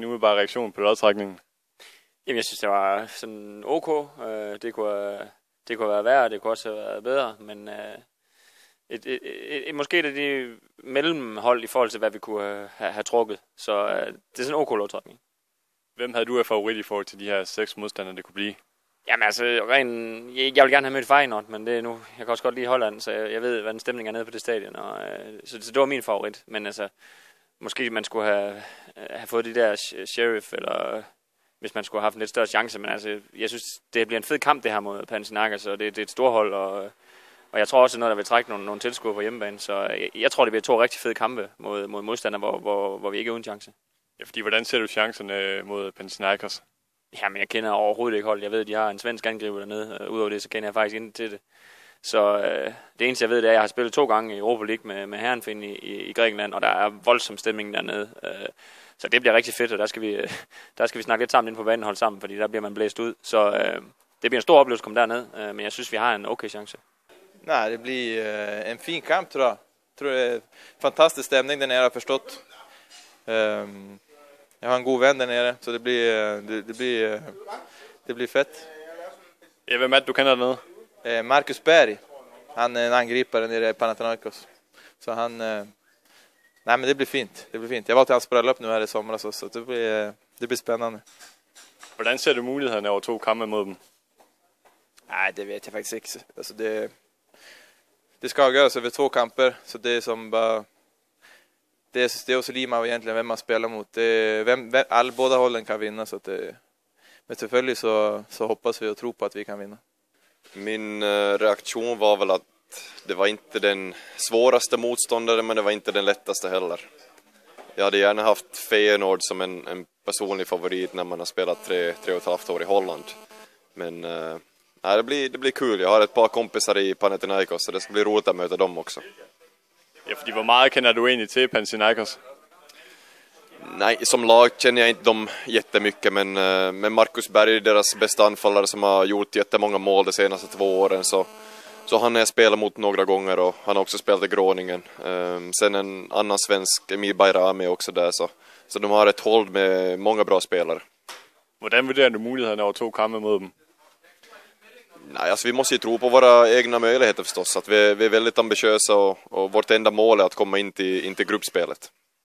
Nu er bare reaktion på lodtrækningen. Jamen, jeg synes, det var sådan ok. Øh, det, kunne, det kunne være værre, det kunne også have været bedre, men øh, et, et, et, et, måske et af de mellemhold i forhold til, hvad vi kunne have, have trukket. Så øh, det er sådan en ok lodtrækning. Hvem havde du af favorit i forhold til de her seks modstandere, det kunne blive? Jamen altså, ren, jeg, jeg vil gerne have mødt Feyenoord, men det er nu, jeg kan også godt lide Holland, så jeg, jeg ved, hvordan stemningen er nede på det stadion, og, øh, så, så det var min favorit. Men altså, måske man skulle have, have fået de der sheriff, eller hvis man skulle have haft en lidt større chance, men altså, jeg synes, det bliver en fed kamp det her mod Panathinaikos, og det, det er et stort hold, og, og jeg tror også, at noget, der vil trække nogle, nogle tilskuere på hjemmebane, så jeg, jeg tror, det bliver to rigtig fede kampe mod, mod modstandere, hvor, hvor, hvor vi ikke er uden chance. Ja, fordi hvordan ser du chancerne mod Panathinaikos? Jamen, jeg kender overhovedet ikke hold. Jeg ved, at de har en svensk angriber dernede. Udover det, så kender jeg faktisk ikke til det. Så øh, det eneste, jeg ved, det er, at jeg har spillet to gange i Europa League med, med Herrenfinn i, i, i Grækenland, og der er voldsom stemning dernede. Øh, så det bliver rigtig fedt, og der skal vi, der skal vi snakke lidt sammen ind på banen holde sammen, fordi der bliver man blæst ud. Så øh, det bliver en stor oplevelse at komme derned, øh, men jeg synes, vi har en okay chance. Nej, det blir øh, en fin kamp, tror jeg. Jeg tror, det er fantastisk stemning den nere, har forstått. Um, jag har en god vän där nere, så det blir, det, det blir, det blir fett. Ja, vem är det du känner dernede? Eh, Marcus Berg. Han är en angripare nere i Panathinaikos. Så han... Eh, nej men det blir fint. Det blir fint. Jag var till hans bröllop nu här i somras så det blir, det blir spännande. Hvordan ser du mulighederne over to kampe mod dem? Nej, det vet jag faktiskt inte. Alltså det, det ska avgöras över två kamper, så det är som bara det är, det är också lima egentligen vem man spelar mot. Det, vem, vem, all, båda hållen kan vinna så att det, men selvfølgelig så, så hoppas vi och tror på att vi kan vinna. Min uh, reaktion var väl att det var inte den svåraste motståndaren men det var inte den lättaste heller. Jag hade gärna haft Feyenoord som en, en personlig favorit när man har spelat tre, tre och ett halvt år i Holland. Men uh, nej, det, blir, det blir kul. Jag har ett par kompisar i Panathinaikos så det ska bli roligt att möta dem också. Ja, fordi hvor meget kender du egentlig til Panathinaikos? Nej, som lag känner jag inte dem jättemycket, men, eh, men Marcus Berg, deras bästa anfallare som har gjort jättemånga mål de senaste två åren, så, så han har jag spelat mot några gånger och han har också spelat i Groningen. Um, sen en annan svensk, Emil Bayrami, också där, så, så de har ett hold med många bra spelare. Hvordan vurderer du mulighederne over to kampe mod dem? Nej, alltså vi måste ju tro på våra egna möjligheter förstås. Att vi, vi är väldigt ambitiösa och, och vårt enda mål är att komma in till, in till gruppspelet.